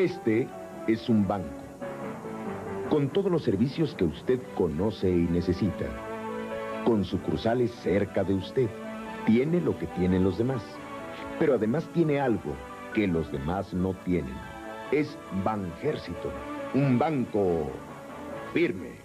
Este es un banco. Con todos los servicios que usted conoce y necesita. Con sucursales cerca de usted. Tiene lo que tienen los demás. Pero además tiene algo que los demás no tienen. Es Banjército. Un banco firme.